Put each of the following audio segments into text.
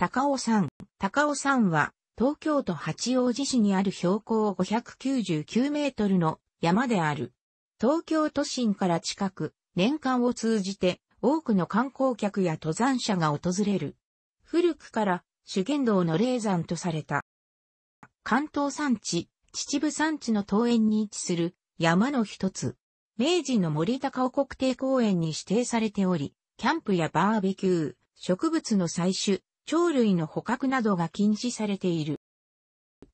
高尾山。高尾山は、東京都八王子市にある標高599メートルの山である。東京都心から近く、年間を通じて多くの観光客や登山者が訪れる。古くから主権道の霊山とされた。関東山地、秩父山地の東園に位置する山の一つ。明治の森高尾国定公園に指定されており、キャンプやバーベキュー、植物の採取、鳥類の捕獲などが禁止されている。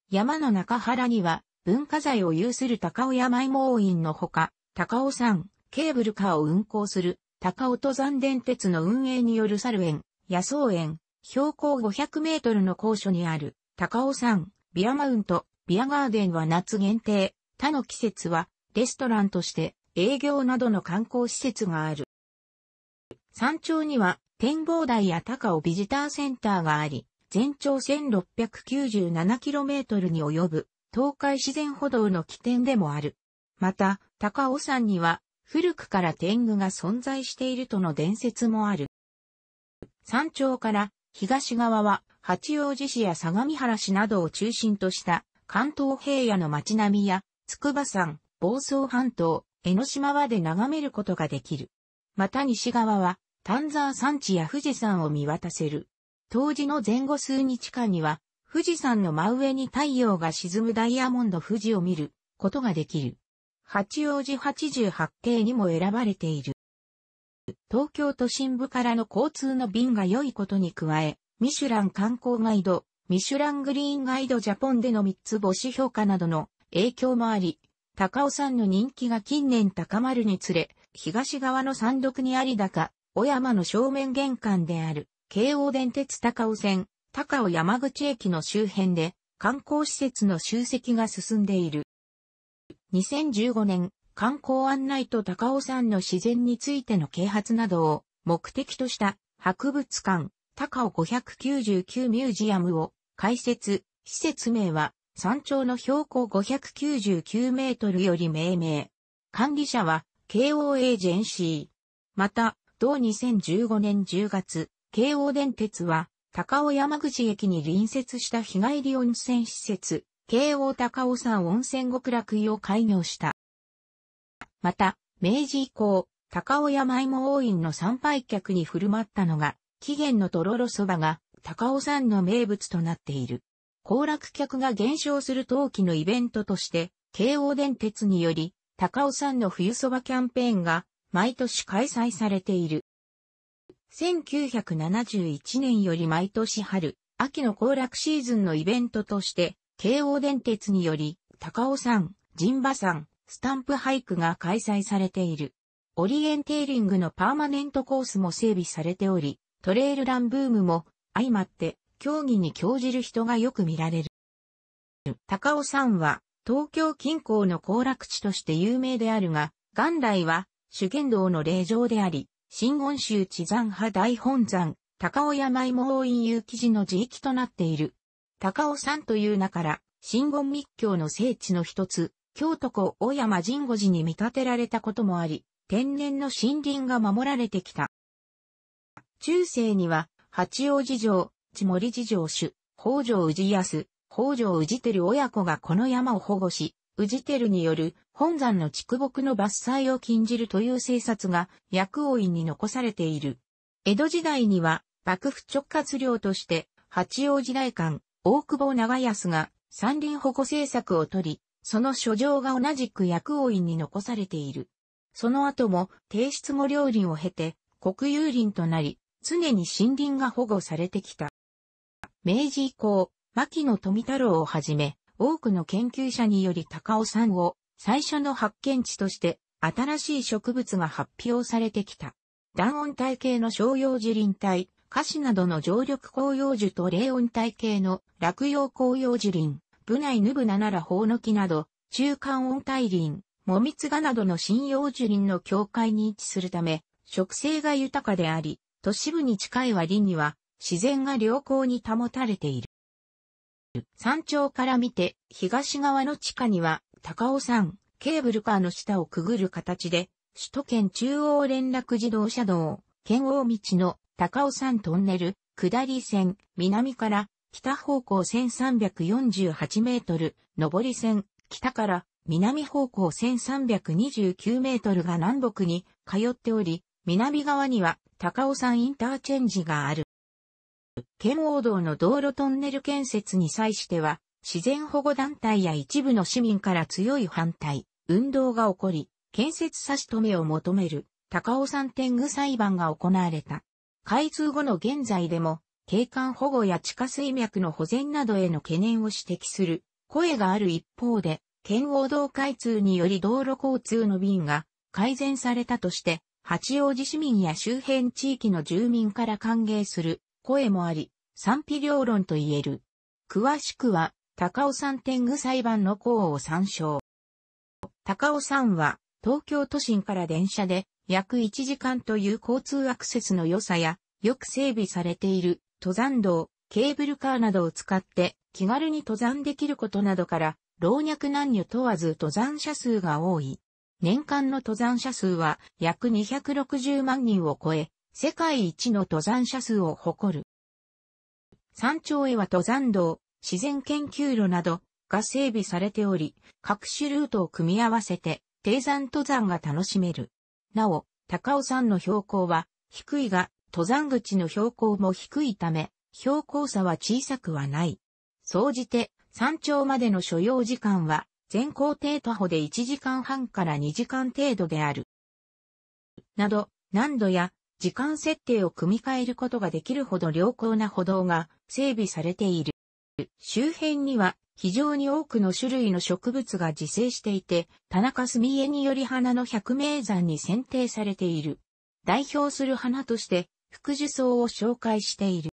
山の中原には文化財を有する高尾山芋院のほか、高尾山、ケーブルカーを運行する高尾登山電鉄の運営による猿園、野草園、標高500メートルの高所にある高尾山、ビアマウント、ビアガーデンは夏限定、他の季節はレストランとして営業などの観光施設がある。山頂には展望台や高尾ビジターセンターがあり、全長 1697km に及ぶ東海自然歩道の起点でもある。また、高尾山には古くから天狗が存在しているとの伝説もある。山頂から東側は八王子市や相模原市などを中心とした関東平野の街並みや筑波山、房総半島、江ノ島まで眺めることができる。また西側は丹沢山地や富士山を見渡せる。当時の前後数日間には富士山の真上に太陽が沈むダイヤモンド富士を見ることができる。八王子88系にも選ばれている。東京都心部からの交通の便が良いことに加え、ミシュラン観光ガイド、ミシュラングリーンガイドジャポンでの3つ星評価などの影響もあり、高尾山の人気が近年高まるにつれ、東側の山麓にありだか、小山の正面玄関である、京王電鉄高尾線、高尾山口駅の周辺で、観光施設の集積が進んでいる。2015年、観光案内と高尾山の自然についての啓発などを目的とした博物館、高尾599ミュージアムを開設、施設名は山頂の標高599メートルより命名。管理者は KO エージェンシー。また、同2015年10月、京王電鉄は高尾山口駅に隣接した日帰り温泉施設、京王高尾山温泉極楽湯を開業した。また、明治以降、高尾山芋王院の参拝客に振る舞ったのが、起源のとろろそばが高尾山の名物となっている。行楽客が減少する冬季のイベントとして、京王電鉄により、高尾山の冬そばキャンペーンが毎年開催されている。1971年より毎年春、秋の行楽シーズンのイベントとして、京王電鉄により、高尾山、神馬山、スタンプハイクが開催されている。オリエンテーリングのパーマネントコースも整備されており、トレイルランブームも相まって競技に興じる人がよく見られる。高尾山は東京近郊の行楽地として有名であるが、元来は主権道の霊場であり、新言宗地山派大本山、高尾山芋王院有記事の地域となっている。高尾山という名から、真言密教の聖地の一つ、京都湖大山神護寺に見立てられたこともあり、天然の森林が守られてきた。中世には、八王子城、地森寺城主、北条氏康、北条氏照親子がこの山を保護し、氏照による本山の畜木の伐採を禁じるという政策が薬王院に残されている。江戸時代には幕府直轄領として八王子大官、大久保長安が山林保護政策を取り、その書状が同じく薬王院に残されている。その後も提出後領林を経て国有林となり、常に森林が保護されてきた。明治以降、牧野富太郎をはじめ、多くの研究者により高尾山を最初の発見地として新しい植物が発表されてきた。暖温帯系の小葉樹林帯、カシなどの常緑紅葉樹と冷温帯系の落葉紅葉樹林、部内ヌブナならホウノキなど、中間温帯林、モミツガなどの針葉樹林の境界に位置するため、植生が豊かであり、都市部に近い割には自然が良好に保たれている。山頂から見て、東側の地下には、高尾山、ケーブルカーの下をくぐる形で、首都圏中央連絡自動車道、県央道の高尾山トンネル、下り線、南から北方向1348メートル、上り線、北から南方向1329メートルが南北に通っており、南側には高尾山インターチェンジがある。県央道の道路トンネル建設に際しては、自然保護団体や一部の市民から強い反対、運動が起こり、建設差し止めを求める高尾山天狗裁判が行われた。開通後の現在でも、景観保護や地下水脈の保全などへの懸念を指摘する声がある一方で、県央道開通により道路交通の便が改善されたとして、八王子市民や周辺地域の住民から歓迎する声もあり、賛否両論と言える。詳しくは、高尾山天狗裁判の項を参照。高尾山は、東京都心から電車で約1時間という交通アクセスの良さや、よく整備されている登山道、ケーブルカーなどを使って気軽に登山できることなどから、老若男女問わず登山者数が多い。年間の登山者数は約260万人を超え、世界一の登山者数を誇る。山頂へは登山道、自然研究路などが整備されており、各種ルートを組み合わせて低山登山が楽しめる。なお、高尾山の標高は低いが、登山口の標高も低いため、標高差は小さくはない。総じて、山頂までの所要時間は、全行程徒歩で1時間半から2時間程度である。など、難度や時間設定を組み替えることができるほど良好な歩道が整備されている。周辺には非常に多くの種類の植物が自生していて、田中澄江により花の百名山に選定されている。代表する花として、福寿草を紹介している。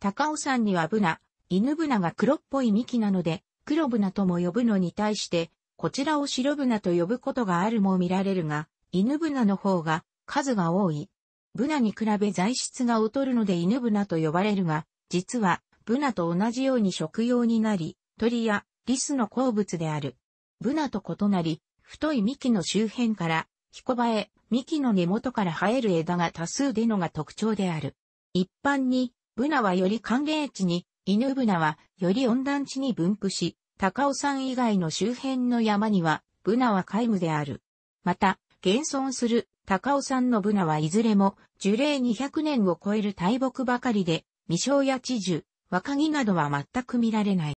高尾山にはブナ、犬ブナが黒っぽい幹なので、黒ブナとも呼ぶのに対して、こちらを白ブナと呼ぶことがあるも見られるが、犬ブナの方が数が多い。ブナに比べ材質が劣るので犬ブナと呼ばれるが、実はブナと同じように食用になり、鳥やリスの好物である。ブナと異なり、太い幹の周辺から、彦バエ、幹の根元から生える枝が多数出のが特徴である。一般に、ブナはより寒冷地に、犬ブナはより温暖地に分布し、高尾山以外の周辺の山には、ブナは皆無である。また、現存する高尾山のブナはいずれも樹齢200年を超える大木ばかりで、未生や地樹、若木などは全く見られない。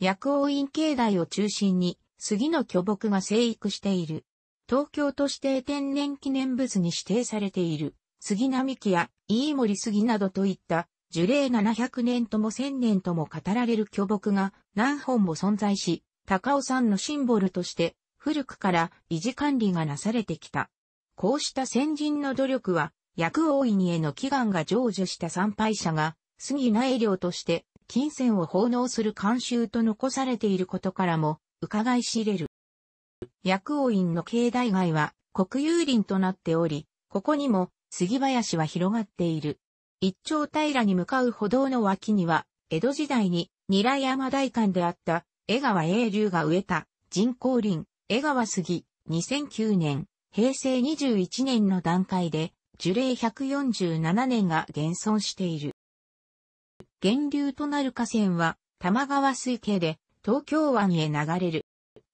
薬王院境内を中心に杉の巨木が生育している。東京都指定天然記念物に指定されている杉並木や飯森杉などといった樹齢700年とも1000年とも語られる巨木が何本も存在し、高尾山のシンボルとして古くから維持管理がなされてきた。こうした先人の努力は、薬王院への祈願が成就した参拝者が、杉苗料として金銭を奉納する慣習と残されていることからも、伺い知れる。薬王院の境内外は国有林となっており、ここにも杉林は広がっている。一丁平に向かう歩道の脇には、江戸時代に韮山大官であった江川英流が植えた人工林、江川杉、2009年、平成21年の段階で樹齢147年が現存している。源流となる河川は、玉川水系で、東京湾へ流れる。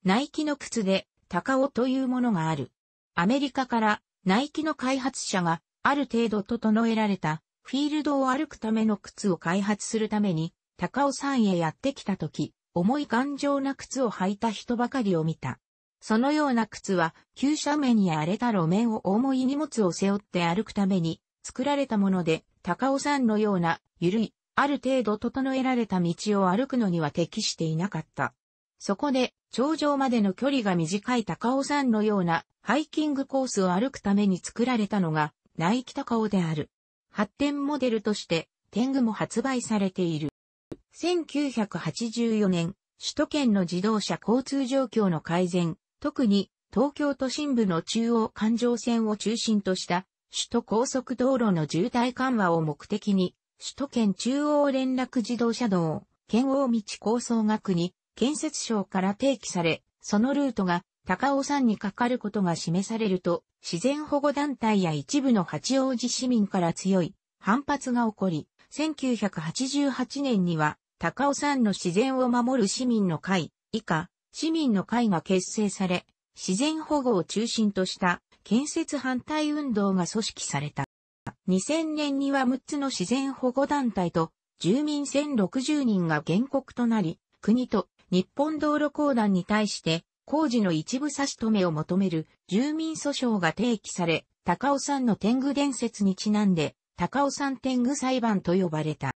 ナイキの靴で、高尾というものがある。アメリカからナイキの開発者がある程度整えられたフィールドを歩くための靴を開発するために高尾山へやってきた時、重い頑丈な靴を履いた人ばかりを見た。そのような靴は急斜面や荒れた路面を重い荷物を背負って歩くために作られたもので、高尾山のような緩いある程度整えられた道を歩くのには適していなかった。そこで、頂上までの距離が短い高尾山のようなハイキングコースを歩くために作られたのが、ナイキ高尾である。発展モデルとして、天狗も発売されている。1984年、首都圏の自動車交通状況の改善、特に東京都心部の中央環状線を中心とした首都高速道路の渋滞緩和を目的に首都圏中央連絡自動車道、県央道構想学に建設省から提起され、そのルートが高尾山にかかることが示されると、自然保護団体や一部の八王子市民から強い反発が起こり、1988年には、高尾山の自然を守る市民の会、以下、市民の会が結成され、自然保護を中心とした建設反対運動が組織された。2000年には6つの自然保護団体と住民1060人が原告となり、国と日本道路公団に対して工事の一部差し止めを求める住民訴訟が提起され、高尾山の天狗伝説にちなんで、高尾山天狗裁判と呼ばれた。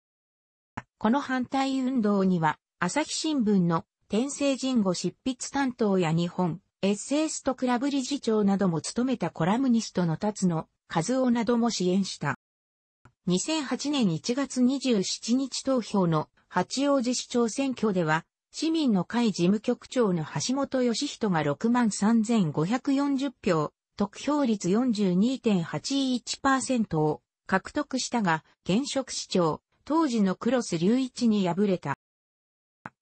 この反対運動には、朝日新聞の天聖人語執筆担当や日本、エッセイストクラブ理事長なども務めたコラムニストの達野和夫なども支援した。2008年1月27日投票の八王子市長選挙では、市民の会事務局長の橋本義人が63,540票、得票率42.81%を獲得したが、現職市長、当時のクロス隆一に敗れた。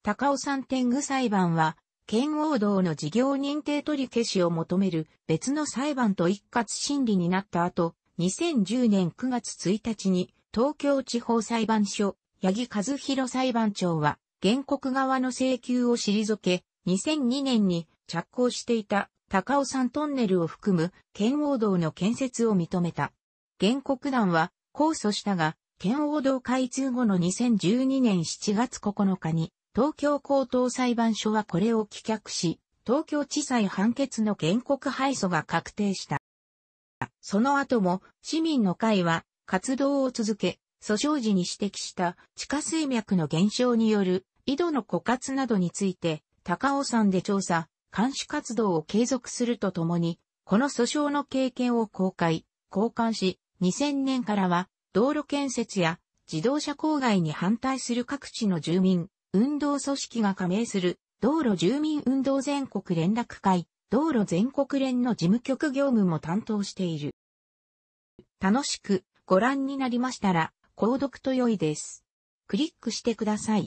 高尾山天狗裁判は、県王道の事業認定取り消しを求める別の裁判と一括審理になった後、2010年9月1日に東京地方裁判所、八木和弘裁判長は原告側の請求を退け、2002年に着工していた高尾山トンネルを含む県王道の建設を認めた。原告団は控訴したが、県王道開通後の2012年7月9日に東京高等裁判所はこれを棄却し、東京地裁判決の原告敗訴が確定した。その後も市民の会は活動を続け、訴訟時に指摘した地下水脈の減少による井戸の枯渇などについて高尾山で調査、監視活動を継続するとともに、この訴訟の経験を公開、交換し、2000年からは道路建設や自動車郊外に反対する各地の住民、運動組織が加盟する道路住民運動全国連絡会、道路全国連の事務局業務も担当している。楽しくご覧になりましたら、購読と良いです。クリックしてください。